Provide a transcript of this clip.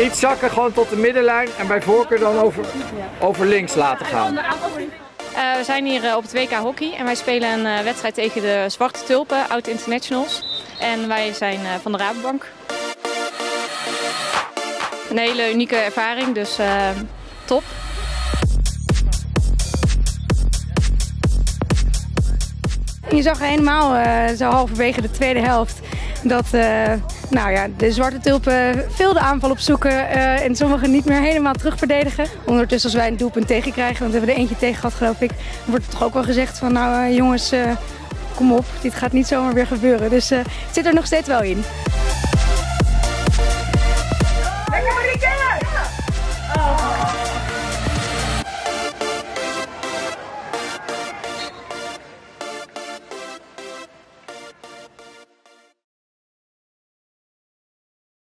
Iets zakken gewoon tot de middenlijn en bij voorkeur dan over, over links laten gaan. Uh, we zijn hier uh, op het WK Hockey en wij spelen een uh, wedstrijd tegen de Zwarte Tulpen, Oud Internationals. En wij zijn van de Rabobank. Een hele unieke ervaring, dus top. Je zag helemaal zo halverwege de tweede helft dat nou ja, de zwarte tulpen veel de aanval opzoeken uh, en sommigen niet meer helemaal terugverdedigen. Ondertussen als wij een doelpunt tegenkrijgen, want we hebben er eentje tegen gehad geloof ik, wordt toch ook wel gezegd van nou uh, jongens, kom op, dit gaat niet zomaar weer gebeuren. Dus het zit er nog steeds wel in.